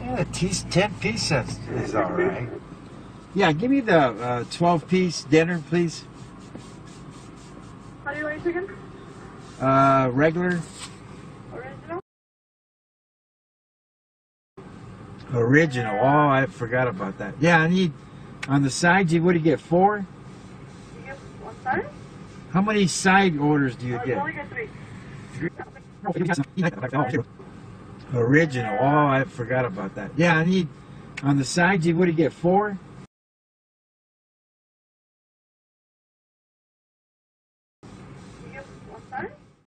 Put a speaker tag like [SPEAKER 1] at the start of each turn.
[SPEAKER 1] Yeah, teas, ten pieces is all right.
[SPEAKER 2] Yeah, give me the uh, 12 piece dinner, please.
[SPEAKER 3] How do you like chicken?
[SPEAKER 2] Uh, regular,
[SPEAKER 3] Original?
[SPEAKER 2] original. Oh, I forgot about that. Yeah, I need on the side. You what do you get? Four?
[SPEAKER 3] You get one side?
[SPEAKER 2] How many side orders do you
[SPEAKER 3] Or you
[SPEAKER 2] get?
[SPEAKER 3] only get three?
[SPEAKER 2] Original. Oh, I forgot about that. Yeah, I need on the sides. You do you get? Four?